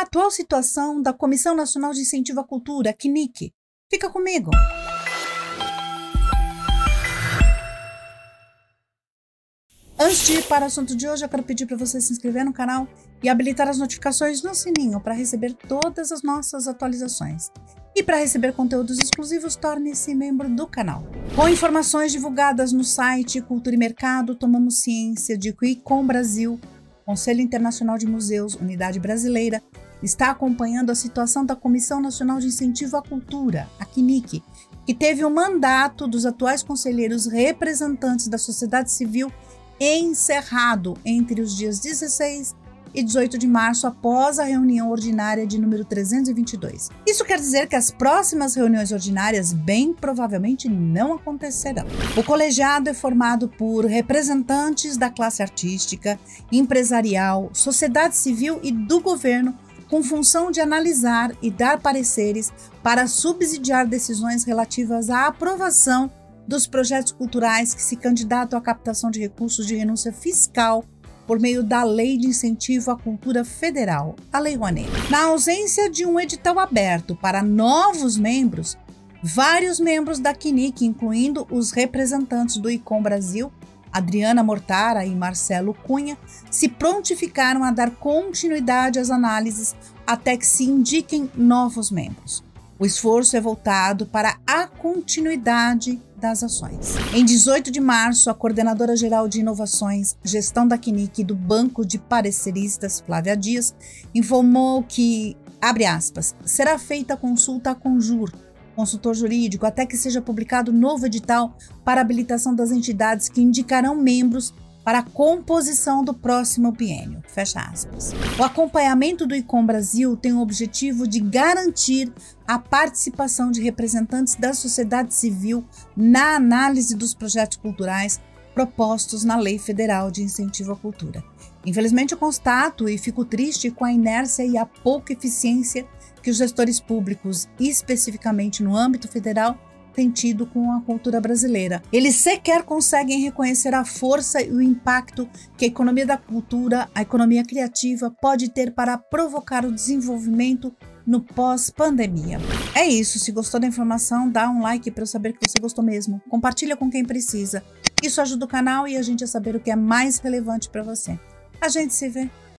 a atual situação da Comissão Nacional de Incentivo à Cultura, CNIC. Fica comigo! Antes de ir para o assunto de hoje, eu quero pedir para você se inscrever no canal e habilitar as notificações no sininho para receber todas as nossas atualizações. E para receber conteúdos exclusivos, torne-se membro do canal. Com informações divulgadas no site Cultura e Mercado, tomamos ciência de que o ICOM Brasil, Conselho Internacional de Museus, Unidade Brasileira, está acompanhando a situação da Comissão Nacional de Incentivo à Cultura, a CNIC, que teve o mandato dos atuais conselheiros representantes da sociedade civil encerrado entre os dias 16 e 18 de março, após a reunião ordinária de número 322. Isso quer dizer que as próximas reuniões ordinárias bem provavelmente não acontecerão. O colegiado é formado por representantes da classe artística, empresarial, sociedade civil e do governo, com função de analisar e dar pareceres para subsidiar decisões relativas à aprovação dos projetos culturais que se candidatam à captação de recursos de renúncia fiscal por meio da Lei de Incentivo à Cultura Federal, a Lei Rouanet. Na ausência de um edital aberto para novos membros, vários membros da CNIC, incluindo os representantes do ICOM Brasil, Adriana Mortara e Marcelo Cunha, se prontificaram a dar continuidade às análises até que se indiquem novos membros. O esforço é voltado para a continuidade das ações. Em 18 de março, a coordenadora geral de inovações, gestão da CNIC e do Banco de Pareceristas, Flávia Dias, informou que, abre aspas, será feita consulta à Conjur, consultor jurídico, até que seja publicado novo edital para habilitação das entidades que indicarão membros para a composição do próximo biênio. Fecha aspas. O acompanhamento do ICOM Brasil tem o objetivo de garantir a participação de representantes da sociedade civil na análise dos projetos culturais propostos na Lei Federal de Incentivo à Cultura. Infelizmente, eu constato e fico triste com a inércia e a pouca eficiência que os gestores públicos, especificamente no âmbito federal, tem tido com a cultura brasileira. Eles sequer conseguem reconhecer a força e o impacto que a economia da cultura, a economia criativa, pode ter para provocar o desenvolvimento no pós-pandemia. É isso, se gostou da informação, dá um like para eu saber que você gostou mesmo. Compartilha com quem precisa. Isso ajuda o canal e a gente a saber o que é mais relevante para você. A gente se vê.